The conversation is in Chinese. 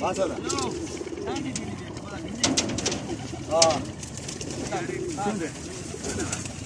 白色的。啊，啊，弟，